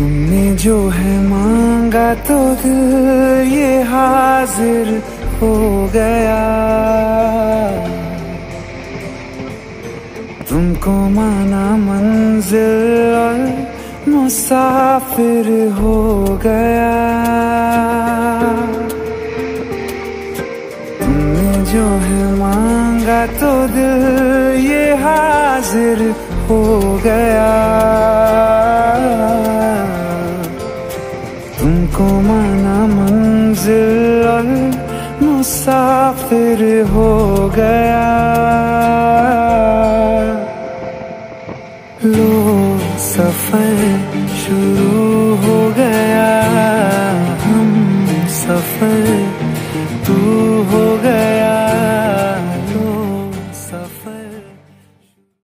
जो है मांगा तो दिल ये हाजिर हो गया। तुमको माना मंजिल मुसाफिर हो गया। तुमने जो है मांगा तो दिल ये हाजिर हो गया। तुमको माना मंजिल मुसाफिर हो गया। लो सफ़र शुरू हो गया। हम सफ़र